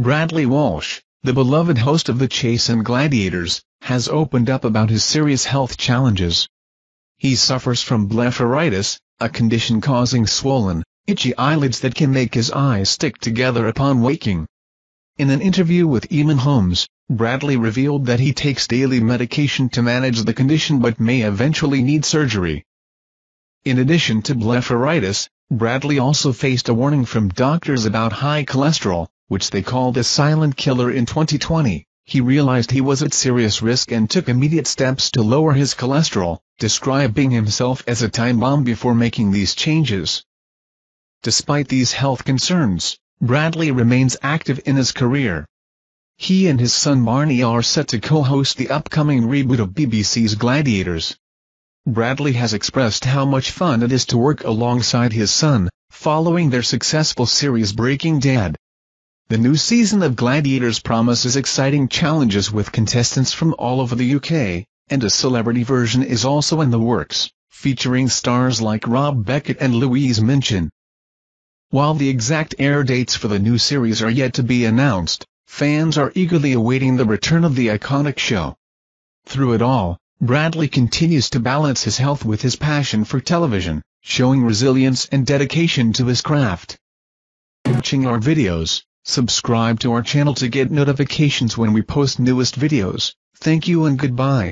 Bradley Walsh, the beloved host of The Chase and Gladiators, has opened up about his serious health challenges. He suffers from blepharitis, a condition causing swollen, itchy eyelids that can make his eyes stick together upon waking. In an interview with Eamonn Holmes, Bradley revealed that he takes daily medication to manage the condition but may eventually need surgery. In addition to blepharitis, Bradley also faced a warning from doctors about high cholesterol, which they called a silent killer in 2020. He realized he was at serious risk and took immediate steps to lower his cholesterol, describing himself as a time bomb before making these changes. Despite these health concerns, Bradley remains active in his career. He and his son Barney are set to co-host the upcoming reboot of BBC's Gladiators. Bradley has expressed how much fun it is to work alongside his son, following their successful series Breaking Dad. The new season of Gladiators promises exciting challenges with contestants from all over the UK, and a celebrity version is also in the works, featuring stars like Rob Beckett and Louise Minchin. While the exact air dates for the new series are yet to be announced, fans are eagerly awaiting the return of the iconic show. Through it all, Bradley continues to balance his health with his passion for television, showing resilience and dedication to his craft. Watching our videos Subscribe to our channel to get notifications when we post newest videos. Thank you and goodbye.